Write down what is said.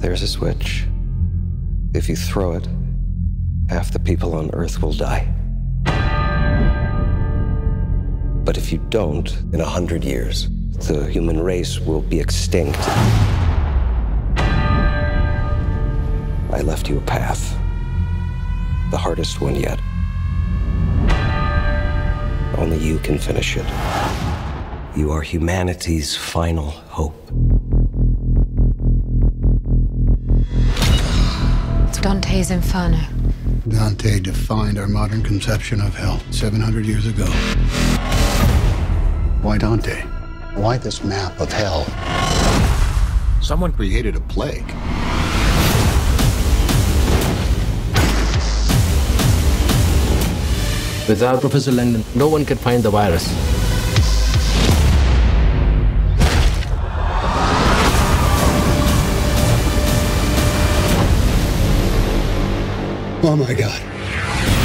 There's a switch. If you throw it, half the people on Earth will die. But if you don't, in a hundred years, the human race will be extinct. I left you a path. The hardest one yet. Only you can finish it. You are humanity's final hope. Dante's Inferno. Dante defined our modern conception of hell 700 years ago. Why Dante? Why this map of hell? Someone created a plague. Without Professor Langdon, no one can find the virus. Oh my God.